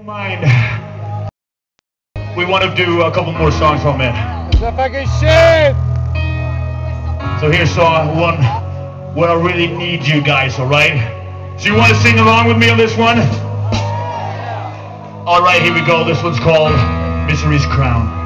don't mind, we want to do a couple more songs from it. The fucking shit! So here's song one where I really need you guys, alright? So you want to sing along with me on this one? Alright, here we go. This one's called Misery's Crown.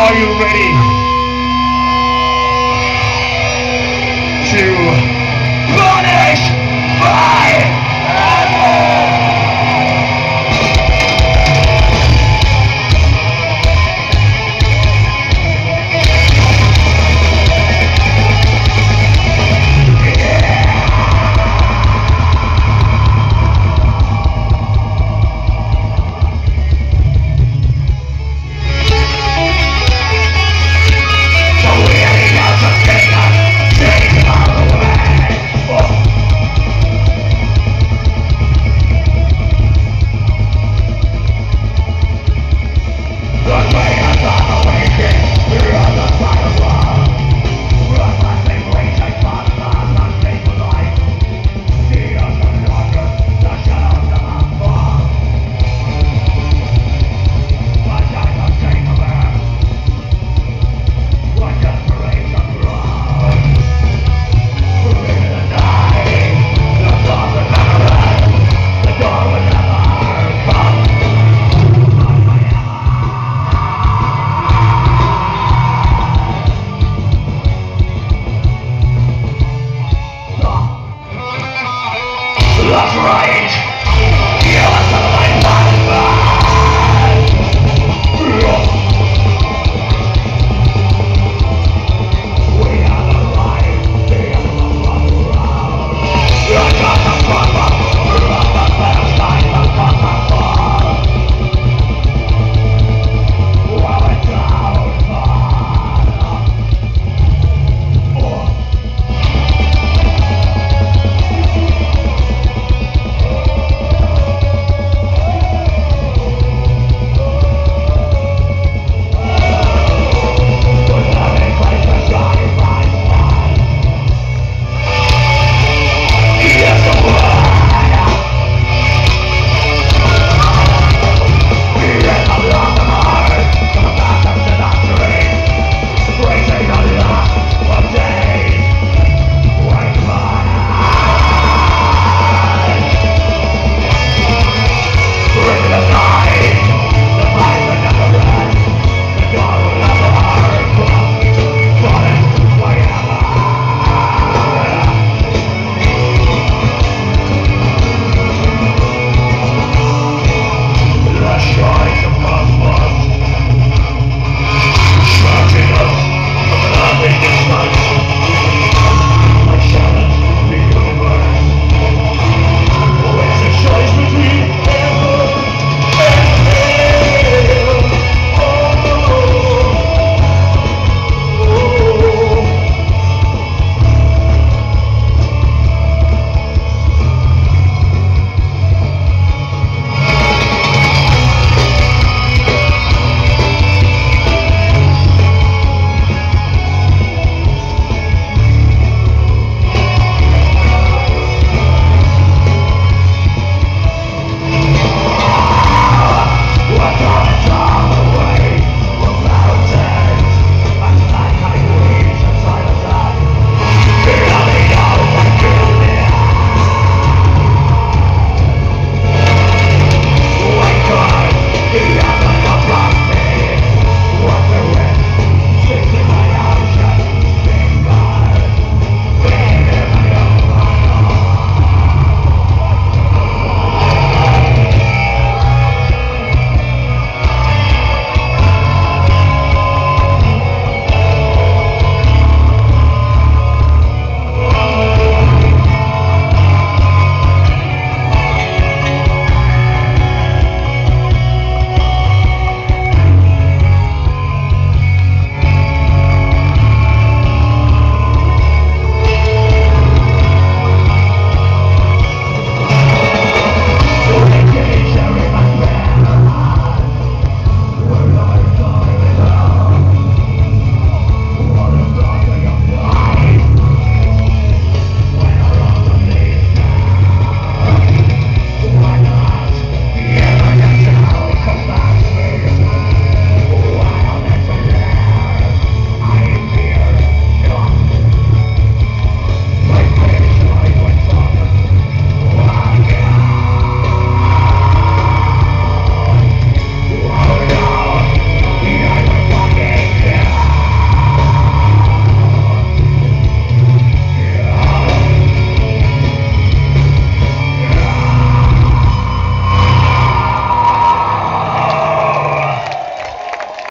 Are you ready to punish fire?